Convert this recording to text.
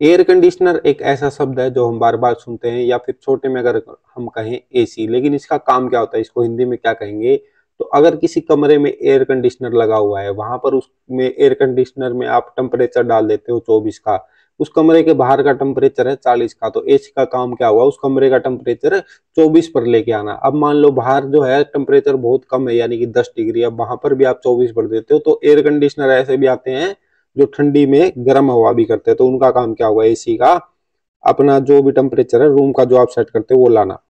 Air conditioner एक ऐसा शब्द है जो हम बार बार सुनते हैं या फिर छोटे में अगर हम कहें एसी, लेकिन इसका काम क्या होता है? इसको हिंदी में क्या कहेंगे? तो अगर किसी कमरे में एयर कंडीशनर लगा हुआ है, वहाँ पर उसमें एयर कंडीशनर में आप टेम्परेचर डाल देते हो चौबीस का, उस कमरे के बाहर का टेम्परेचर है चालीस का तो एसी का काम क्या हुआ? उस कमरे का टेम्परेचर चौबीस पर लेके आना। अब मान लो बाहर जो है टेम्परेचर बहुत कम है, यानी कि दस डिग्री, अब वहाँ पर भी आप चौबीस पर देते हो तो एयर कंडीशनर ऐसे भी आते हैं जो ठंडी में गर्म हवा भी करते हैं तो उनका काम क्या होगा? एसी का अपना जो भी टेम्परेचर है रूम का जो आप सेट करते हैं, वो लाना।